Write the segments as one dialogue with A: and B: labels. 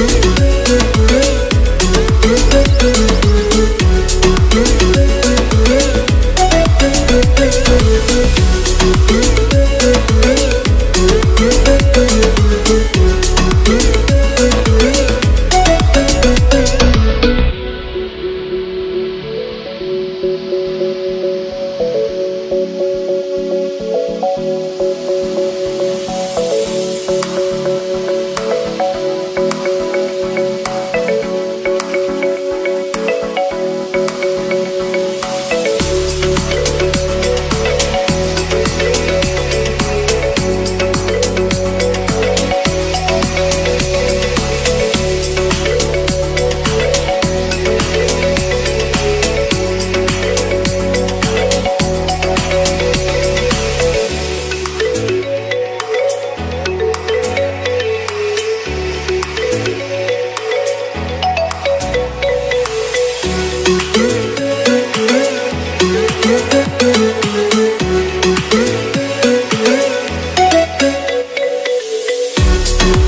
A: Ooh.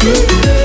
A: Thank you.